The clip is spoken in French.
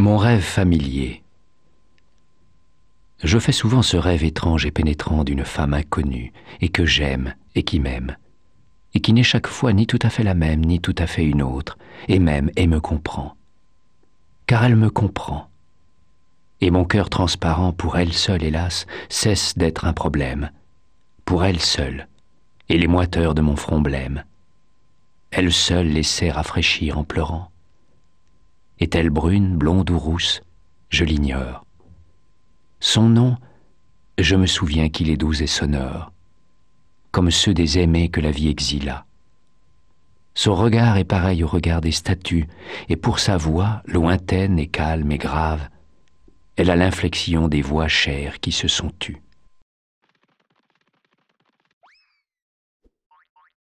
Mon rêve familier. Je fais souvent ce rêve étrange et pénétrant d'une femme inconnue, et que j'aime, et qui m'aime, et qui n'est chaque fois ni tout à fait la même, ni tout à fait une autre, et m'aime et me comprend. Car elle me comprend. Et mon cœur transparent, pour elle seule, hélas, cesse d'être un problème. Pour elle seule, et les moiteurs de mon front blême. Elle seule les sait rafraîchir en pleurant. Est-elle brune, blonde ou rousse? Je l'ignore. Son nom, je me souviens qu'il est doux et sonore, comme ceux des aimés que la vie exila. Son regard est pareil au regard des statues, et pour sa voix, lointaine et calme et grave, elle a l'inflexion des voix chères qui se sont tues.